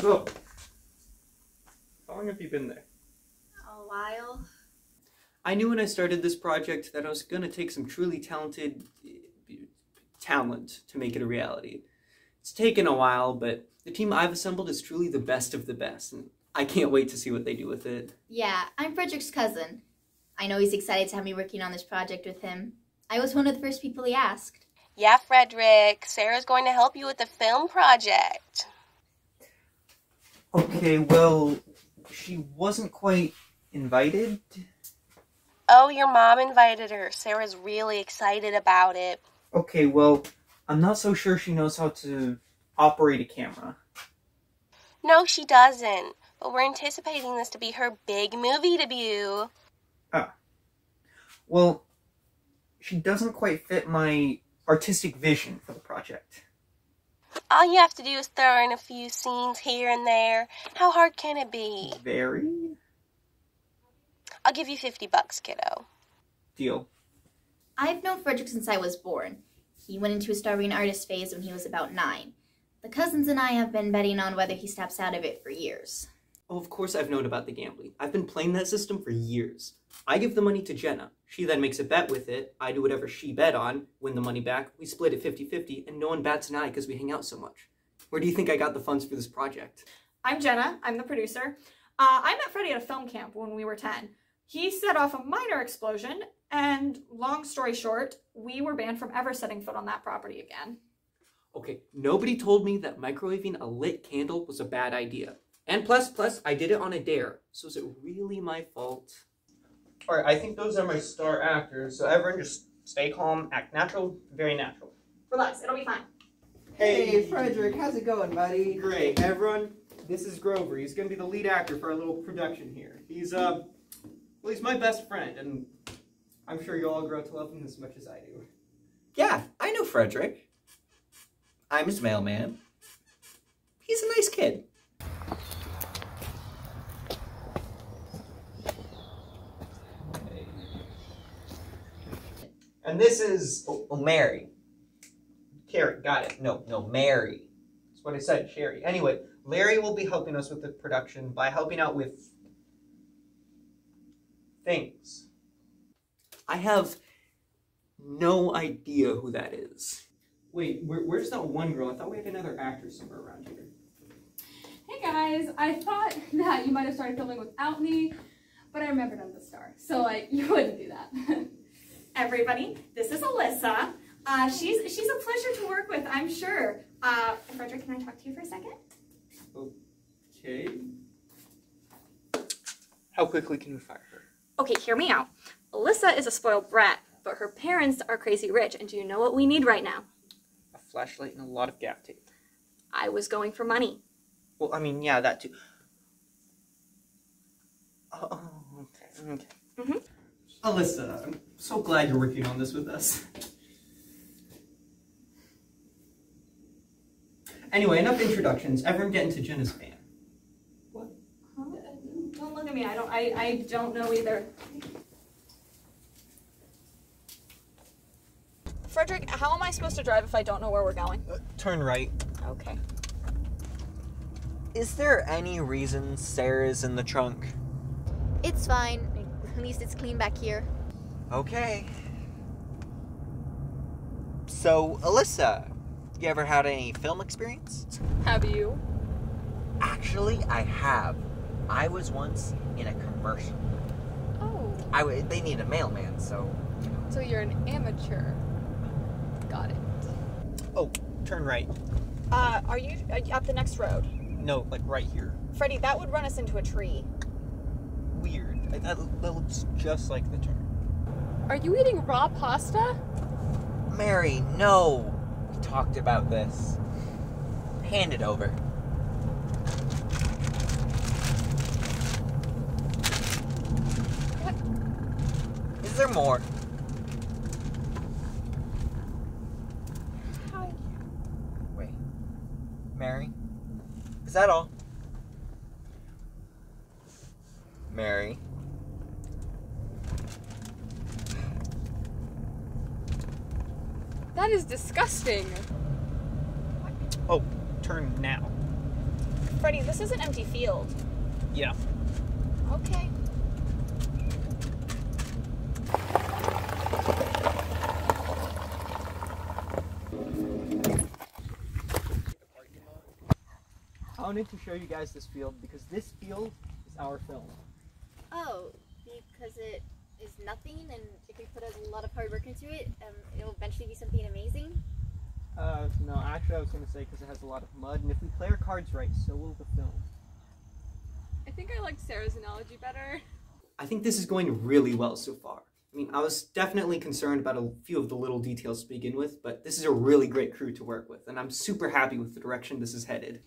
So, how long have you been there? A while. I knew when I started this project that I was going to take some truly talented talent to make it a reality. It's taken a while, but the team I've assembled is truly the best of the best, and I can't wait to see what they do with it. Yeah, I'm Frederick's cousin. I know he's excited to have me working on this project with him. I was one of the first people he asked. Yeah, Frederick. Sarah's going to help you with the film project. Okay, well, she wasn't quite invited. Oh, your mom invited her. Sarah's really excited about it. Okay, well, I'm not so sure she knows how to operate a camera. No, she doesn't. But we're anticipating this to be her big movie debut. Ah. Well, she doesn't quite fit my artistic vision for the project. All you have to do is throw in a few scenes here and there. How hard can it be? Very I'll give you 50 bucks, kiddo. deal. I've known Frederick since I was born. He went into a starving artist phase when he was about nine. The cousins and I have been betting on whether he steps out of it for years. Oh, of course I've known about the gambling. I've been playing that system for years. I give the money to Jenna. She then makes a bet with it. I do whatever she bet on, win the money back. We split it 50 50, and no one bats an eye because we hang out so much. Where do you think I got the funds for this project? I'm Jenna. I'm the producer. Uh, I met Freddie at a film camp when we were 10. He set off a minor explosion, and long story short, we were banned from ever setting foot on that property again. Okay, nobody told me that microwaving a lit candle was a bad idea. And plus, plus, I did it on a dare. So is it really my fault? All right, I think those are my star actors. So everyone just stay calm, act natural, very natural. Relax, it'll be fine. Hey, Frederick, how's it going, buddy? Great, everyone. This is Grover. He's gonna be the lead actor for our little production here. He's uh, well, he's my best friend, and I'm sure you'll all grow to love him as much as I do. Yeah, I know Frederick. I'm his mailman. He's a nice kid. And this is Oh, oh, Mary. Carrie. Got it. No, no, Mary. That's what I said, Sherry. Anyway, Larry will be helping us with the production by helping out with things. I have no idea who that is. Wait, where, where's that one girl? I thought we had another actor somewhere around here. Hey guys, I thought that you might have started filming without me, but I remembered I'm the star, so like you wouldn't do that. Everybody, this is Alyssa. Uh, she's she's a pleasure to work with, I'm sure. Uh, Frederick, can I talk to you for a second? Okay. How quickly can we fire her? okay, hear me out. Alyssa is a spoiled brat, but her parents are crazy rich, and do you know what we need right now? A flashlight and a lot of gaff tape. I was going for money. Well, I mean, yeah, that too. Oh, oh, okay, okay. Mhm. Alyssa, I'm so glad you're working on this with us. Anyway, enough introductions. Everyone get into Jenna's van. Huh? Don't look at me. I don't. I, I don't know either. Frederick, how am I supposed to drive if I don't know where we're going? Uh, turn right. Okay. Is there any reason Sarah's in the trunk? It's fine. At least it's clean back here. Okay. So, Alyssa, you ever had any film experience? Have you? Actually, I have. I was once in a commercial. Oh, I w- they need a mailman, so so you're an amateur. Got it. Oh, turn right. Uh, are you at the next road? No, like right here. Freddie, that would run us into a tree. Weird. That, that looks just like the turn. Are you eating raw pasta? Mary, no. We talked about this. Hand it over. What? Is there more? Hi. Wait. Mary? Is that all? Mary? That is disgusting. Oh, turn now. Freddie, this is an empty field. Yeah. Okay. I wanted to show you guys this field because this field is our film. Oh, because it is nothing, and if we put a lot of hard work into it, um, it'll eventually be something amazing. Uh, no, actually I was going to say because it has a lot of mud, and if we play our cards right, so will the film. I think I liked Sarah's analogy better. I think this is going really well so far. I mean, I was definitely concerned about a few of the little details to begin with, but this is a really great crew to work with, and I'm super happy with the direction this is headed.